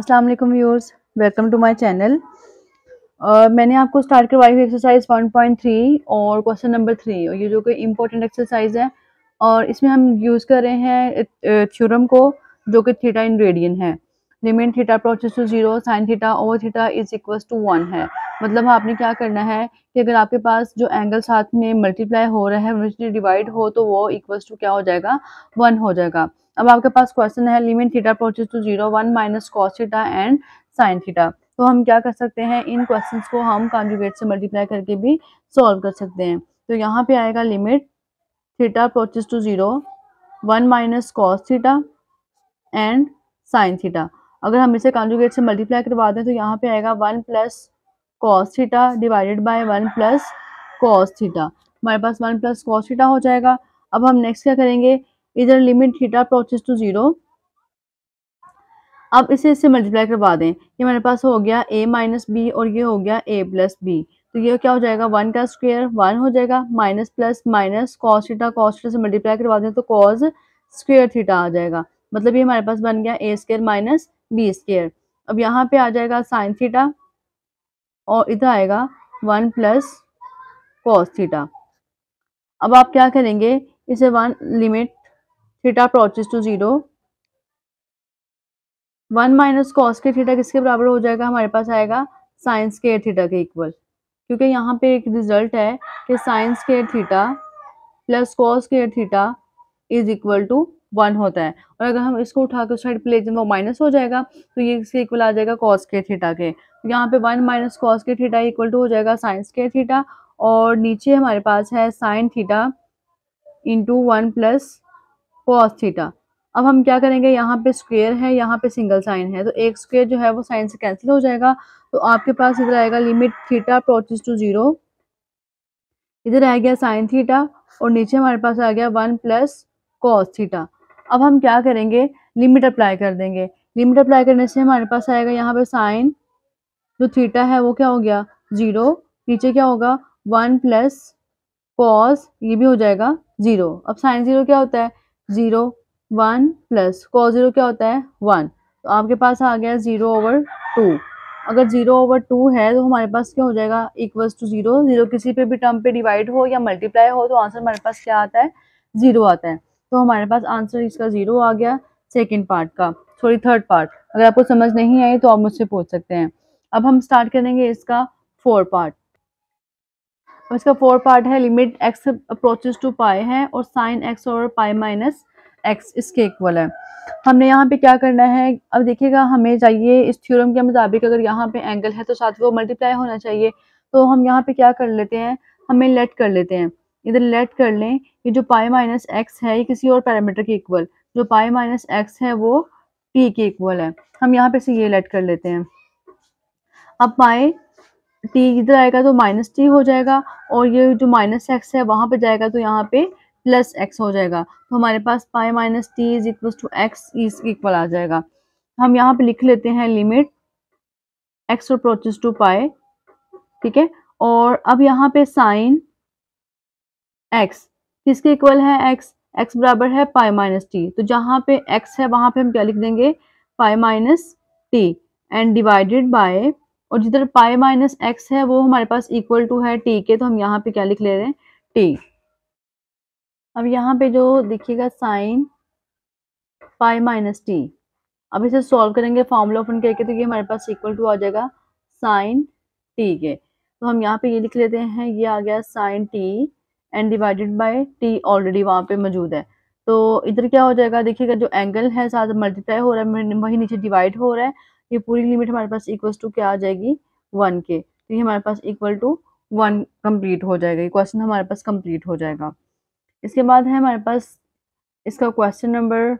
अस्सलाम वालेकुम viewers, welcome to my channel. मैंने आपको स्टार्ट करवाई हुई एक्सरसाइज 1.3 और क्वेश्चन नंबर थ्री और ये जो कि इम्पोर्टेंट एक्सरसाइज है, और इसमें हम यूज़ कर रहे हैं थ्योरम को, जो कि थीटा इन रेडियन है। Limit theta approaches to zero sine theta over theta is equal to one है। मतलब आपने क्या करना है कि अगर आपके पास जो एंगल साथ में मल्टीप्लाई हो रहा है डिवाइड हो तो वो इक्वल्स टू क्या हो जाएगा? वन हो जाएगा। अब आपके पास क्वेश्चन है, limit theta approaches to zero one minus cos theta and sine theta. तो हम क्या कर सकते हैं? इन क्वेश्चंस को हम कॉन्जुगेट से मल्टीप्लाई करके भी सॉल्व कर सकते हैं। तो यहाँ पे आएगा limit theta approaches to zero one minus cos theta and sine theta. अगर हम इसे कॉन्जुगेट से मल्टीप्लाई करवा दें तो यहाँ पे आएगा one plus cos theta divided by one plus cos theta हमारे पास वन प्लस कॉस थीटा हो जाएगा। अब हम नेक्स्ट क्या करेंगे? इधर limit theta approaches to zero अब इसे इससे मल्टीप्लाई करवा दें। ये मेरे पास हो गया ए माइनस बी और ये हो गया ए प्लस बी तो ये क्या हो जाएगा? वन का स्क्वेयर वन हो जाएगा। Minus plus minus cos theta cos theta से मल्टीप्लाई करवा दें तो कॉस स्क्वेयर थीटा आ जाएगा। मतलब ये हमारे पास बन गया A square minus B square अब यहाँ पे आ जाएगा साइन थीटा और इधर आएगा वन प्लस कॉस थीटा अब आप क्या करेंगे? इसे one limit theta approaches to zero one minus cos के थीटा किसके बराबर हो जाएगा? हमारे पास आएगा साइंस के थीटा के इक्वल क्योंकि यहाँ पे एक रिज़ल्ट है कि साइंस के थीटा प्लस कॉस के theta is equal to one होता है। और अगर हम इसको उठा के उस साइड पे ले वो माइनस हो जाएगा तो ये इसके इक्वल आ जाएगा कॉस के थीटा के। तो यहाँ पे वन माइनस कॉस के थीटा इक्वल टू हो जाएगा साइंस के थीटा और नीचे हमारे पास है sine theta into one plus cos theta अब हम क्या करेंगे, यहाँ पे स्क्वेयर है, यहाँ पे सिंगल साइन है तो एक स्क्वेयर जो है वो साइन से कैंसिल हो जाएगा। तो आपके पास इधर आएगा limit theta approaches to zero इधर आ गया साइन थीटा और नीचे हमारे पास आ गया वन प्लस कॉस थीटा अब हम क्या करेंगे? लिमिट अप्लाई कर देंगे। लिमिट अप्लाई करने से हमारे पास आएगा यहाँ पे साइन जो थीटा है वो क्या हो गया? ज़ीरो नीचे क्या होगा? वन प्लस कॉस ये भी हो जाएगा ज़ीरो अब साइन ज़ीरो क्या होता है? Zero one plus cos zero क्या होता है? वन तो आपके पास आ गया ज़ीरो ओवर टू अगर ज़ीरो ओवर टू है तो हमारे पास क्या हो जाएगा? इक्वल्स टू ज़ीरो ज़ीरो किसी पे भी टर्म पे डिवाइड हो या मल्टीप्लाई हो तो आंसर हमारे पास क्या आता है? ज़ीरो आता है। तो हमारे पास आंसर इसका ज़ीरो आ गया सेकेंड पार्ट का सॉरी थर्ड पार्ट अगर आपको समझ नहीं आई तो आप मुझसे पूछ सकते हैं। अब हम स्टार्ट करेंगे इसका फोर पार्ट अब इसका फोर पार्ट है limit x approaches to pi है और साइन एक्स और पाई माइनस एक्स इसके इक्वल है। हमने यहाँ पे क्या करना है? अब देखिएगा, हमें चाहिए इस थ्योरम के मुताबिक अगर यहाँ पे एंगल है तो साथ वो मल्टीप्लाई होना चाहिए। तो हम यहाँ पे क्या कर लेते हैं? हमें लेट कर लेते हैं। इधर लेट कर लें, ये जो पाई माइनस एक्स है, ये किसी और पैरामीटर के इक्वल जो पाई माइनस एक्स है, वो टी के इक्वल है। हम यहाँ पे से ये लेट कर लेते हैं। अब पाए टी इधर आएगा तो माइनस टी हो जाएगा, और ये जो माइनस एक्स है, वहाँ पे जाएगा तो यहाँ पे प्लस एक्स हो जाएगा। तो हमारे पास pi minus t is equal to x is equal आ जाएगा। हम यहाँ पे लिख लेते हैं लिमिट एक्स अप्रोचेस टू पाए ठीक है? और अब यहाँ पे साइन एक्स किसके इक्वल है एक्स एक्स बराबर है पाई माइनस टी तो जहाँ पे एक्स है, वहाँ पे हम क्या लिख देंगे? Pi minus t and divided by और जिधर पाई माइनस एक्स है, वो हमारे पास इक्वल टू है टी के तो हम यहाँ पे क्या लिख ले रहे हैं? टी अब यहाँ पे जो देखिएगा साइन पाई माइनस टी अब इसे सॉल्व करेंगे फॉर्मूला ओपन करके तो ये हमारे पास इक्वल टू आ जाएगा साइन टी के। तो हम यहाँ पे ये लिख लेते हैं, ये आ गया sine t and divided by t already वहाँ पे मौजूद है। तो इधर क्या हो जाएगा? देखिएगा, जो एंगल है साथ मल्टीप्लाई हो रहा है वही नीचे डिवाइड हो रहा है। ये पूरी लिमिट हमारे पास इक्वल टू क्या आ जाएगी? वन के तो ये हमारे पास इक्वल टू वन कंप्लीट हो जाएगा। ये क्वेश्चन हमारे पास कंप्लीट हो जाएगा। इसके बाद है हमारे पास, इसका क्वेश्चन नंबर